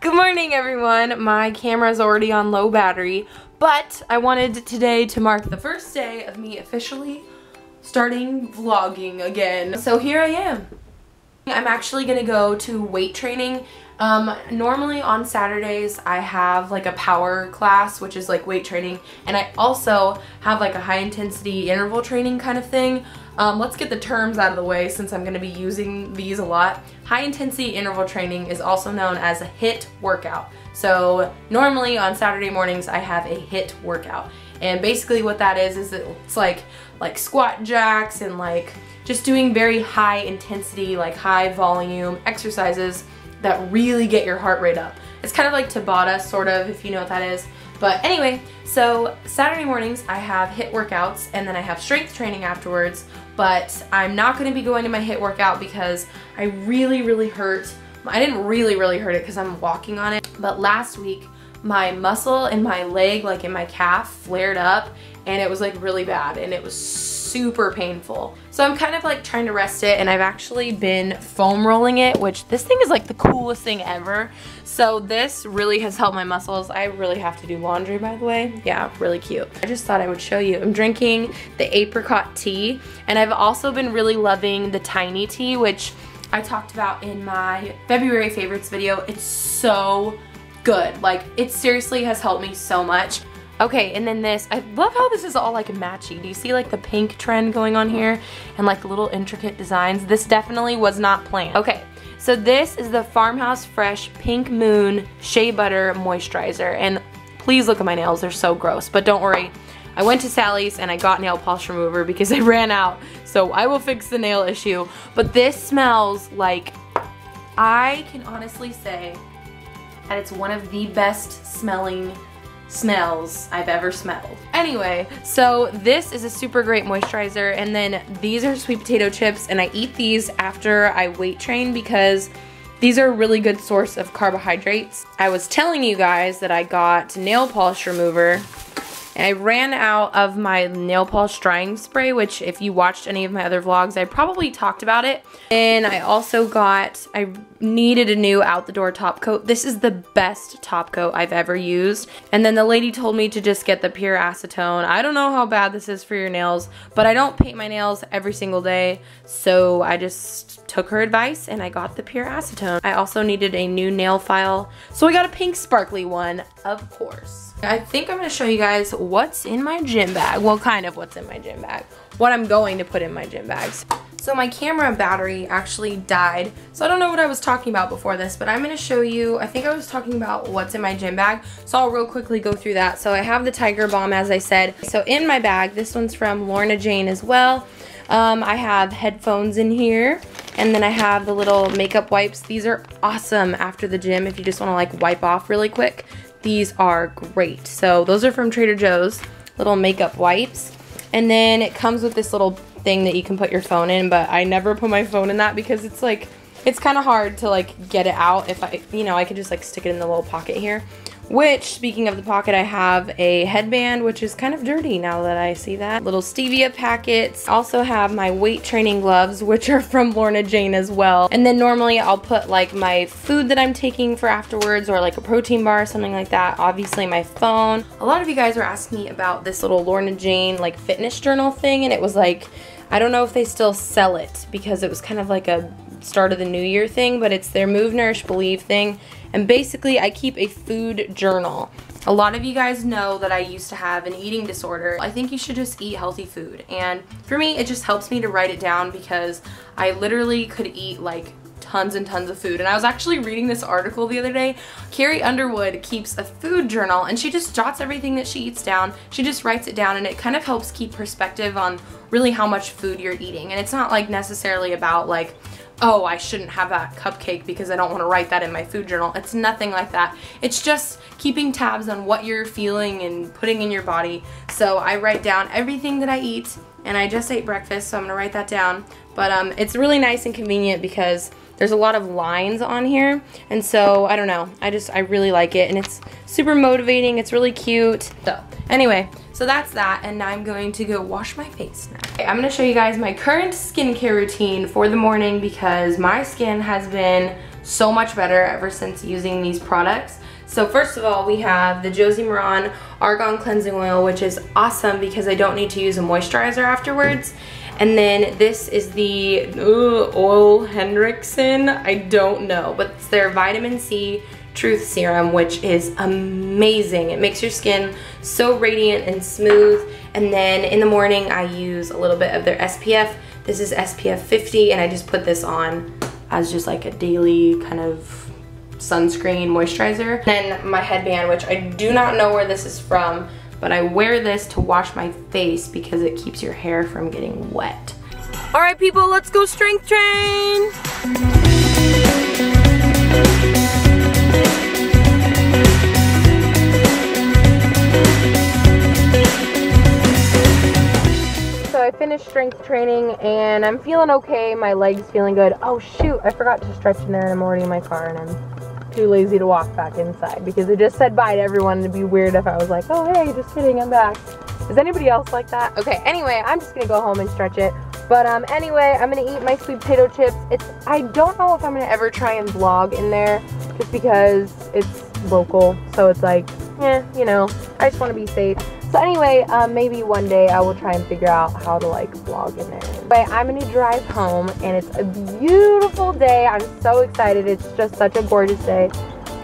Good morning everyone. My camera's already on low battery, but I wanted today to mark the first day of me officially starting vlogging again. So here I am. I'm actually gonna go to weight training. Um, normally on Saturdays I have like a power class which is like weight training and I also have like a high intensity interval training kind of thing. Um, let's get the terms out of the way since I'm going to be using these a lot. High intensity interval training is also known as a HIIT workout. So normally on Saturday mornings I have a HIIT workout and basically what that is is it's like like squat jacks and like just doing very high intensity, like high volume exercises that really get your heart rate up. It's kind of like Tabata, sort of, if you know what that is. But anyway, so Saturday mornings I have HIIT workouts and then I have strength training afterwards, but I'm not going to be going to my HIIT workout because I really, really hurt. I didn't really, really hurt it because I'm walking on it, but last week my muscle in my leg, like in my calf, flared up and it was like really bad and it was super painful. So I'm kind of like trying to rest it and I've actually been foam rolling it, which this thing is like the coolest thing ever. So this really has helped my muscles. I really have to do laundry by the way. Yeah, really cute. I just thought I would show you. I'm drinking the apricot tea and I've also been really loving the tiny tea, which I talked about in my February favorites video. It's so good. Like, it seriously has helped me so much. Okay, and then this, I love how this is all like matchy. Do you see like the pink trend going on here? And like little intricate designs? This definitely was not planned. Okay, so this is the Farmhouse Fresh Pink Moon Shea Butter Moisturizer. And please look at my nails, they're so gross. But don't worry, I went to Sally's and I got nail polish remover because I ran out. So I will fix the nail issue. But this smells like, I can honestly say that it's one of the best smelling smells I've ever smelled. Anyway, so this is a super great moisturizer and then these are sweet potato chips and I eat these after I weight train because these are a really good source of carbohydrates. I was telling you guys that I got nail polish remover I ran out of my nail polish drying spray, which if you watched any of my other vlogs, I probably talked about it. And I also got, I needed a new out the door top coat. This is the best top coat I've ever used. And then the lady told me to just get the pure acetone. I don't know how bad this is for your nails, but I don't paint my nails every single day. So I just took her advice and I got the pure acetone. I also needed a new nail file. So I got a pink sparkly one, of course. I think I'm gonna show you guys what's in my gym bag. Well, kind of what's in my gym bag. What I'm going to put in my gym bags. So my camera battery actually died. So I don't know what I was talking about before this, but I'm gonna show you, I think I was talking about what's in my gym bag. So I'll real quickly go through that. So I have the Tiger Balm, as I said. So in my bag, this one's from Lorna Jane as well. Um, I have headphones in here. And then I have the little makeup wipes. These are awesome after the gym if you just wanna like wipe off really quick. These are great. So those are from Trader Joe's, little makeup wipes. And then it comes with this little thing that you can put your phone in, but I never put my phone in that because it's like, it's kind of hard to like get it out if I, you know, I could just like stick it in the little pocket here. Which, speaking of the pocket, I have a headband, which is kind of dirty now that I see that. Little stevia packets. Also have my weight training gloves, which are from Lorna Jane as well. And then normally I'll put like my food that I'm taking for afterwards or like a protein bar, something like that. Obviously my phone. A lot of you guys were asking me about this little Lorna Jane like fitness journal thing and it was like, I don't know if they still sell it because it was kind of like a start of the new year thing, but it's their Move, Nourish, Believe thing and basically, I keep a food journal. A lot of you guys know that I used to have an eating disorder. I think you should just eat healthy food. And for me, it just helps me to write it down because I literally could eat like tons and tons of food. And I was actually reading this article the other day. Carrie Underwood keeps a food journal and she just jots everything that she eats down. She just writes it down and it kind of helps keep perspective on really how much food you're eating. And it's not like necessarily about like, oh, I shouldn't have that cupcake because I don't want to write that in my food journal. It's nothing like that. It's just keeping tabs on what you're feeling and putting in your body. So I write down everything that I eat and I just ate breakfast so I'm going to write that down. But um, it's really nice and convenient because there's a lot of lines on here and so I don't know I just I really like it and it's super motivating it's really cute so anyway so that's that, and now I'm going to go wash my face now. Okay, I'm gonna show you guys my current skincare routine for the morning because my skin has been so much better ever since using these products. So first of all, we have the Josie Maran Argan Cleansing Oil, which is awesome because I don't need to use a moisturizer afterwards. And then this is the uh, Ole Henriksen, I don't know, but it's their vitamin C Truth Serum, which is amazing. It makes your skin so radiant and smooth. And then in the morning, I use a little bit of their SPF. This is SPF 50, and I just put this on as just like a daily kind of sunscreen moisturizer. Then my headband, which I do not know where this is from, but I wear this to wash my face because it keeps your hair from getting wet. All right, people, let's go strength train. So I finished strength training and I'm feeling okay. My legs feeling good. Oh shoot, I forgot to stretch in there and I'm already in my car and I'm too lazy to walk back inside because it just said bye to everyone. It'd be weird if I was like, oh hey, just kidding, I'm back. Is anybody else like that? Okay, anyway, I'm just gonna go home and stretch it. But um, anyway, I'm gonna eat my sweet potato chips. It's I don't know if I'm gonna ever try and vlog in there just because it's local. So it's like, yeah, you know, I just wanna be safe. So anyway, um, maybe one day I will try and figure out how to like vlog in there. But I'm gonna drive home and it's a beautiful day. I'm so excited. It's just such a gorgeous day.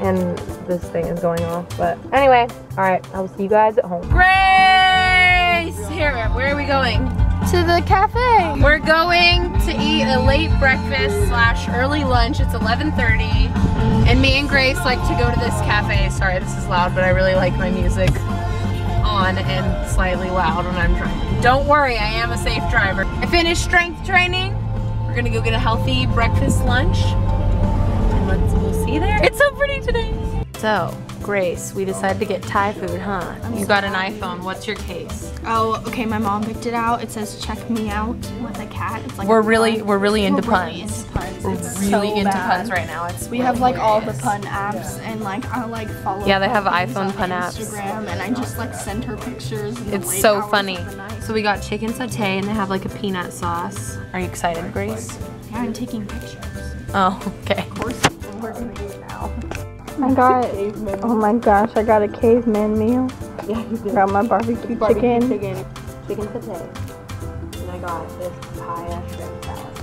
And this thing is going off. But anyway, all right, I will see you guys at home. Grace! Here, where are we going? To the cafe. We're going to eat a late breakfast slash early lunch. It's 11.30. And me and Grace like to go to this cafe. Sorry, this is loud, but I really like my music on and slightly loud when I'm driving. Don't worry, I am a safe driver. I finished strength training. We're gonna go get a healthy breakfast lunch. And let's go see there. It's so pretty today. So, Grace, we decided to get Thai food, huh? You got an iPhone. What's your case? Oh, okay. My mom picked it out. It says "Check me out" with a cat. It's like we're really, we're really into we're puns. Really into puns. We're it's really so into bad. puns right now. It's We really have like all the pun apps and like I like follow. Yeah, they have iPhone on pun apps. Instagram, and I just like send her pictures. in the It's late so hours funny. of the night. So we got chicken satay and they have like a peanut sauce. Are you excited, Grace? Yeah, I'm taking pictures. Oh, okay. Of course, we're doing it now. Oh I got. Oh my gosh, I got a caveman meal. Yeah, you Got my barbecue, chicken. chicken, chicken satay. And I got this papaya shrimp salad.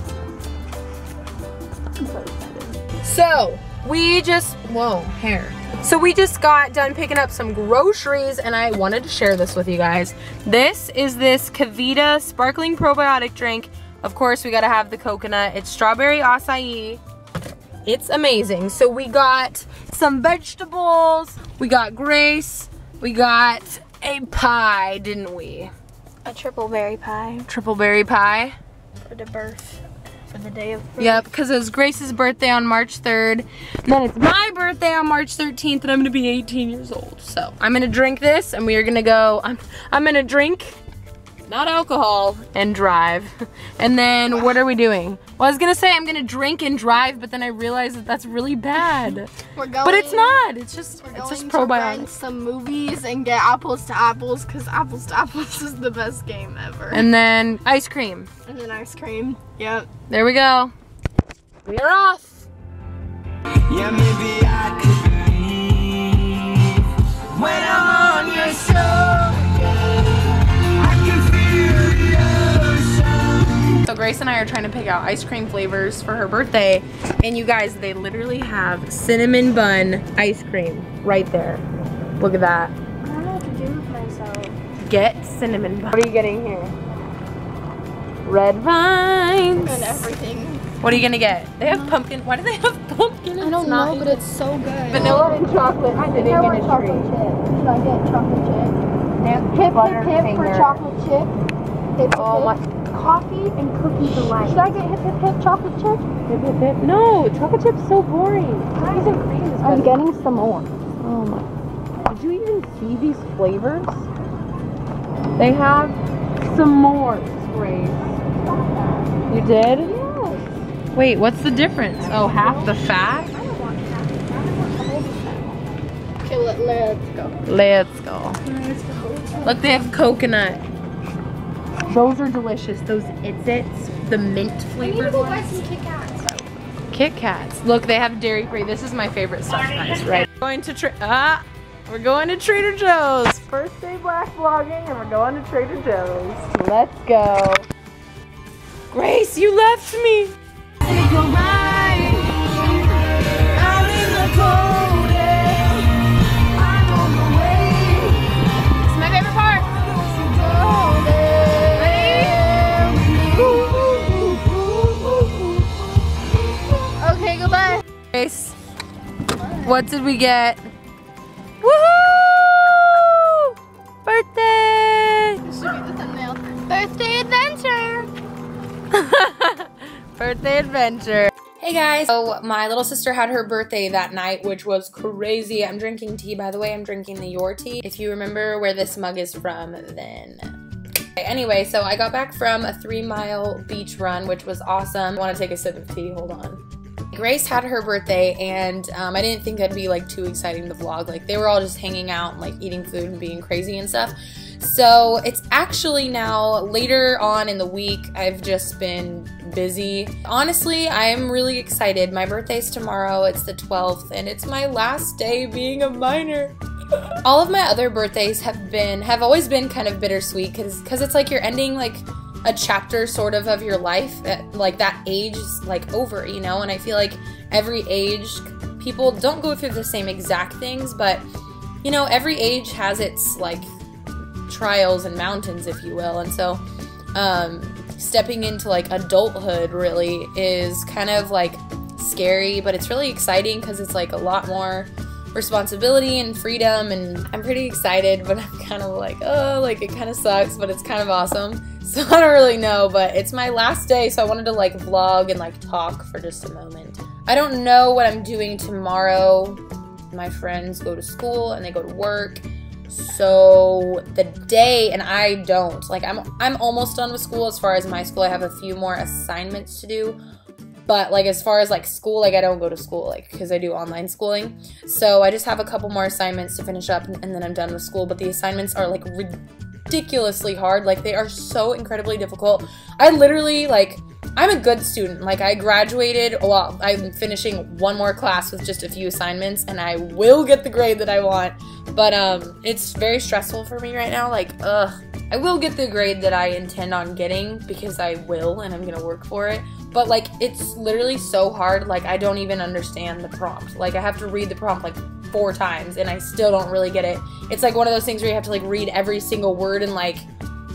I'm so excited. So, we just, whoa, hair. So we just got done picking up some groceries and I wanted to share this with you guys. This is this KeVita sparkling probiotic drink. Of course, we gotta have the coconut. It's strawberry acai. It's amazing. So we got some vegetables, we got Grace, we got a pie, didn't we? A triple berry pie Triple berry pie. for the birth, for the day of birth. Yep, because it was Grace's birthday on March 3rd. And then it's my birthday on March 13th, and I'm gonna be 18 years old. So I'm gonna drink this, and we are gonna go. I'm I'm gonna drink, not alcohol, and drive. And then what are we doing? Well, I was gonna say I'm gonna drink and drive, but then I realized that that's really bad. We're going. But it's not. It's just We're it's just going to rent probiotics. some movies and get apples to apples because apples to apples is the best game ever. And then ice cream. And then ice cream. Yep. There we go. We are off. Yeah, maybe I could believe when I'm on your shoulder. So Grace and I are trying to pick out ice cream flavors for her birthday. And you guys, they literally have cinnamon bun ice cream right there. Look at that. I don't know what to do with myself. Get cinnamon bun. What are you getting here? Red vines. And everything. What are you gonna get? They have pumpkin. Why do they have pumpkin? I don't know, but it's so good. vanilla and chocolate sitting in a tree. chip. Should I get chocolate chip? Hip, Hip, hip, hip for chocolate chip. Hip, oh, hip, Oh my. Coffee and cookies delight. Should I get hip, hip, hip chocolate chip? Hip, hip, hip. No, chocolate chip's so boring. Cookies and cream is I'm getting some more. Oh my. Did you even see these flavors? They have s'mores, Grace. You did? Yes. Wait, what's the difference? Oh, half the fat? I don't want half the fat. I want the whole fat. Okay, let, let's go. Let's go. Look, they have coconut. Those are delicious. Those It's Its, the mint We flavored go buy ones. some Kit Kats. Kit Kats. Look, they have dairy free. This is my favorite stuff, guys, right? Going to tra- ah, we're going to Trader Joe's. First day black vlogging and we're going to Trader Joe's. Let's go. Grace, you left me. Grace, what did we get? Woohoo! Birthday! This should be the thumbnail. Birthday adventure. Birthday adventure. Hey guys. So my little sister had her birthday that night, which was crazy. I'm drinking tea, by the way. I'm drinking the Your tea. If you remember where this mug is from, then Anyway, so I got back from a three mile beach run, which was awesome. I want to take a sip of tea. Hold on. Grace had her birthday, and um, I didn't think that'd be like too exciting to vlog. Like they were all just hanging out, and, like eating food and being crazy and stuff. So it's actually now later on in the week. I've just been busy. Honestly, I'm really excited. My birthday's tomorrow. It's the 12th, and it's my last day being a minor. All of my other birthdays have been have always been kind of bittersweet because it's like you're ending like a chapter sort of of your life at, like that age is like over you know? And i feel like every age people don't go through the same exact things but you know every age has its like trials and mountains if you will. And so um stepping into like adulthood really is kind of like scary but it's really exciting because it's like a lot more responsibility and freedom and I'm pretty excited but I'm kind of like oh like it kind of sucks but it's kind of awesome. So I don't really know but it's my last day so I wanted to like vlog and like talk for just a moment. I don't know what I'm doing tomorrow. My friends go to school and they go to work. So the day and I don't. Like I'm I'm almost done with school. As far as my school I have a few more assignments to do but like as far as like school like i don't go to school like because i do online schooling. So i just have a couple more assignments to finish up and, and then i'm done with school. But the assignments are like ridiculously hard. Like they are so incredibly difficult. I literally like i'm a good student. Like i graduated well i'm finishing one more class with just a few assignments and i will get the grade that i want. But um it's very stressful for me right now. Like ugh. I will get the grade that I intend on getting because I will and I'm gonna work for it. But like it's literally so hard, like I don't even understand the prompt. Like I have to read the prompt like four times and I still don't really get it. It's like one of those things where you have to like read every single word and like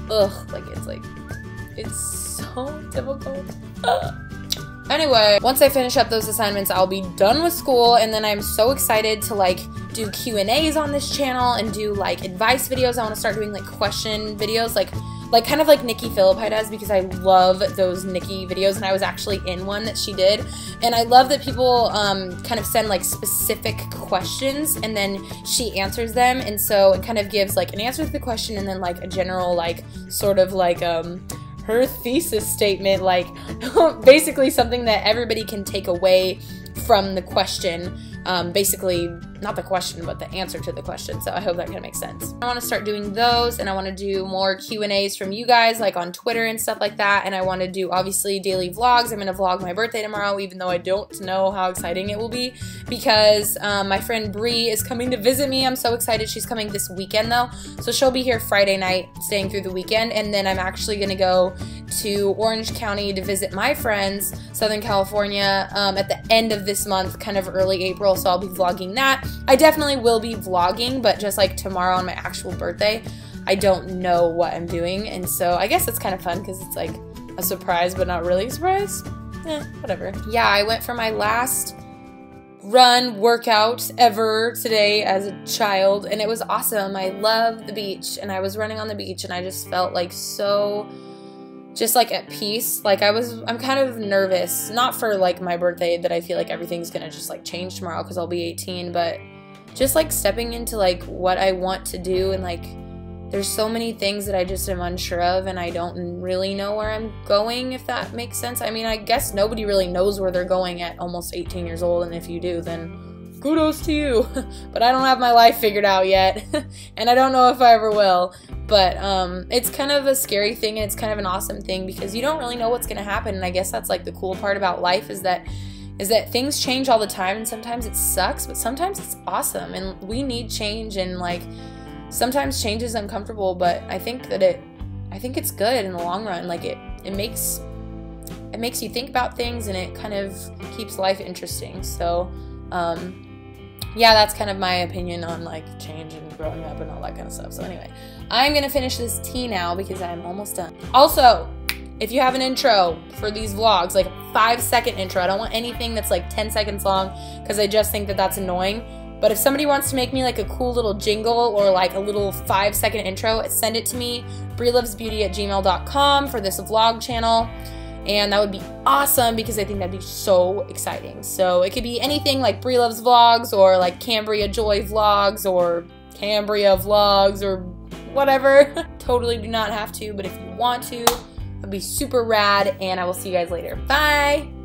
ugh, like it's like it's so difficult. Anyway, once I finish up those assignments, I'll be done with school and then I'm so excited to like do Q&As on this channel and do like advice videos. I want to start doing like question videos like like kind of like Nikki Phillippi does because I love those Nikki videos and I was actually in one that she did. And I love that people um, kind of send like specific questions and then she answers them. And so it kind of gives like an answer to the question and then like a general like sort of like um her thesis statement like basically something that everybody can take away from the question um, basically not the question but the answer to the question. So i hope that kind of makes sense. I want to start doing those and i want to do more q and a's from you guys like on twitter and stuff like that. And i want to do obviously daily vlogs. I'm going to vlog my birthday tomorrow even though i don't know how exciting it will be. Because um, my friend Bree is coming to visit me. I'm so excited. She's coming this weekend though. So she'll be here friday night staying through the weekend. And then i'm actually going to go to orange county to visit my friends southern california um, at the end of this month kind of early april so i'll be vlogging that I definitely will be vlogging, but just like tomorrow on my actual birthday, I don't know what I'm doing. And so I guess it's kind of fun because it's like a surprise, but not really a surprise. Eh, whatever. Yeah, I went for my last run workout ever today as a child, and it was awesome. I love the beach, and I was running on the beach, and I just felt like so just like at peace. Like I was, I'm kind of nervous, not for like my birthday that I feel like everything's gonna just like change tomorrow because I'll be 18, but just like stepping into like what I want to do and like there's so many things that I just am unsure of and I don't really know where I'm going if that makes sense. I mean, I guess nobody really knows where they're going at almost 18 years old and if you do, then kudos to you. but I don't have my life figured out yet and I don't know if I ever will. But um, it's kind of a scary thing and it's kind of an awesome thing because you don't really know what's going to happen and I guess that's like the cool part about life is that is that things change all the time and sometimes it sucks, but sometimes it's awesome and we need change and like sometimes change is uncomfortable, but I think that it I think it's good in the long run. Like it it makes it makes you think about things and it kind of keeps life interesting. So um yeah, that's kind of my opinion on like change and growing up and all that kind of stuff. So anyway, I'm gonna finish this tea now because I'm almost done. Also, if you have an intro for these vlogs, like a five second intro, I don't want anything that's like 10 seconds long because I just think that that's annoying. But if somebody wants to make me like a cool little jingle or like a little five second intro, send it to me, breelovesbeauty at gmail.com for this vlog channel. And that would be awesome because I think that'd be so exciting. So it could be anything like Bree Loves Vlogs or like Cambria Joy Vlogs or Cambria Vlogs or whatever. totally do not have to, but if you want to, it'd be super rad. And I will see you guys later. Bye!